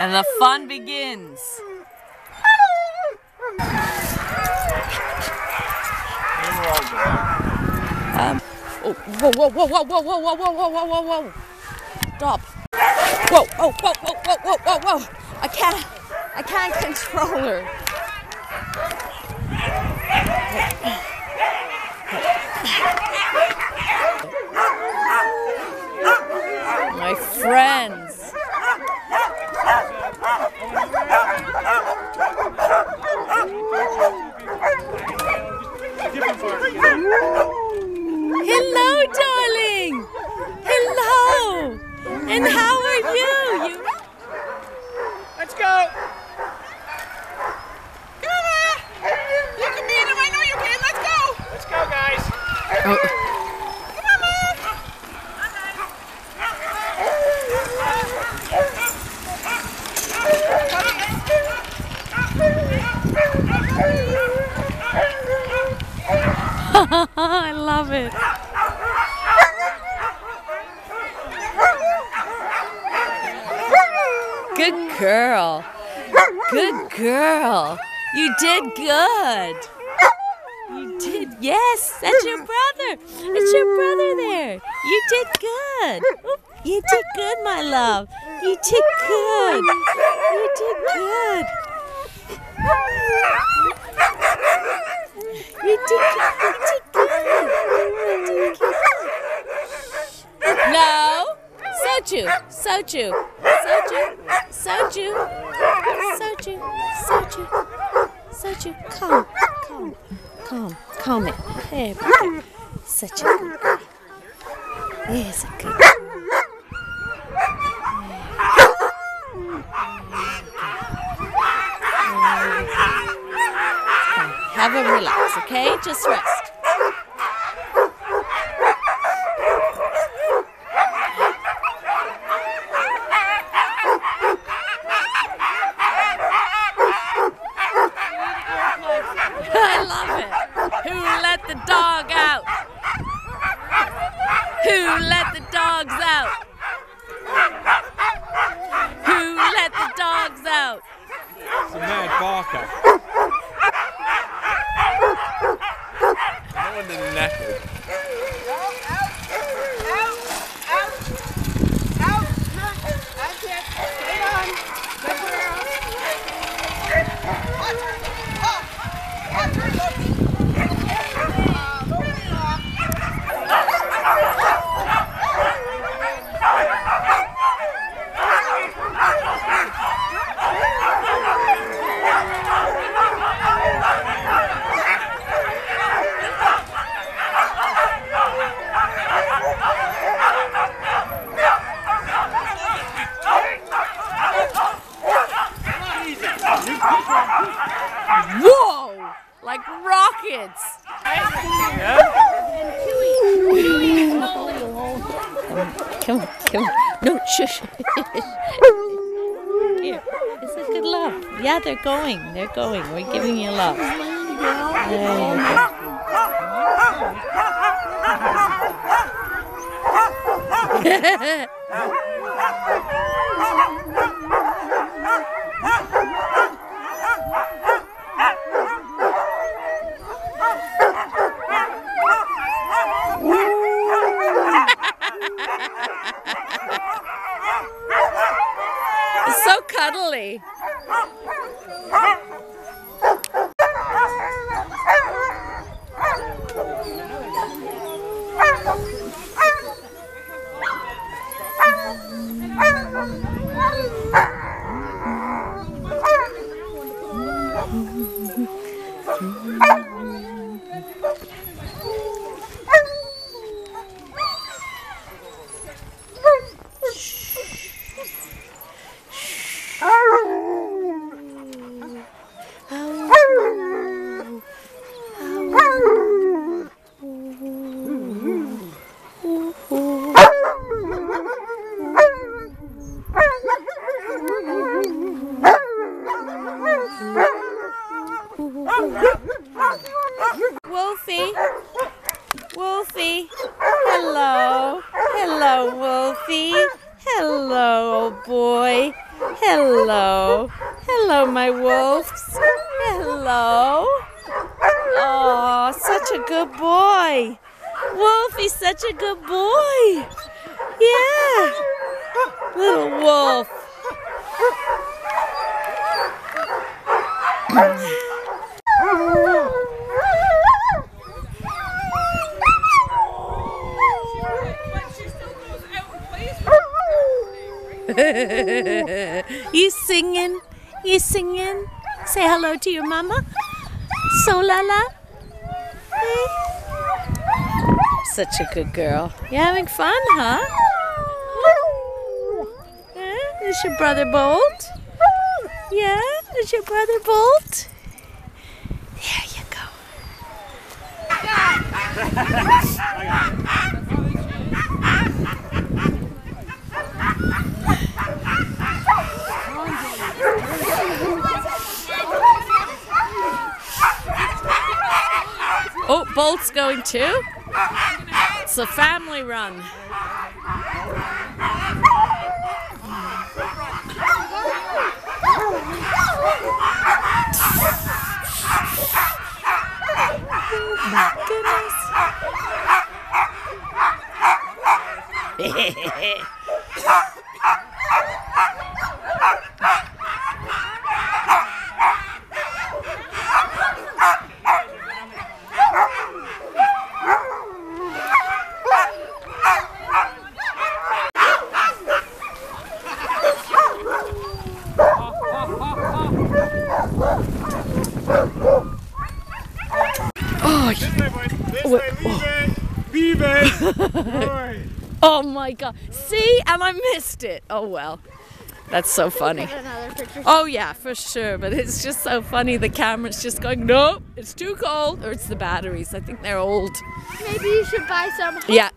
And the fun begins. Um, oh, whoa, whoa, whoa, whoa, whoa, whoa, whoa, whoa, whoa, whoa, whoa, whoa. Stop. Whoa, whoa, whoa, whoa, whoa, whoa, whoa, whoa. I can't, I can't control her. My friends. Hello, darling. Hello. And how are you? You Let's go. Come on, Ma. You can beat him. I know you can. Let's go. Let's go, guys. Oh. Come on, Ma. I love it. Good girl. Good girl. You did good. You did. Yes, that's your brother. It's your brother there. You did good. You did good, my love. You did good. You did good. No. Sojou. Sojou. Sojou. Sojou. Sojou. Sojou. Sojou. Calm. Calm. Calm. Calm it. There we go. Such a good. There's a good girl. Relax, okay? Just rest. I love it. Who let the dog out? Who let the dogs out? Who let the dogs out? It's a mad barker. around and naked. Whoa! Like rockets! Come on, come on. No, shush. Here. It's a good love. Yeah, they're going. They're going. We're giving you love. There you go. It's so cuddly. Wolfie. Hello. Hello, Wolfie. Hello, old boy. Hello. Hello, my wolves. Hello. Oh, such a good boy. Wolfie's such a good boy. Yeah. Little wolf. you singing? You singing? Say hello to your mama. So Lala. Hey. Such a good girl. You having fun, huh? Yeah, is your brother Bolt? Yeah, is your brother Bolt? There you go. Bolt's going too? It's a family run. Oh my god. See? And I missed it. Oh well. That's so funny. Oh yeah, for sure. But it's just so funny. The camera's just going, nope, it's too cold. Or it's the batteries. I think they're old. Maybe you should buy some. Yeah.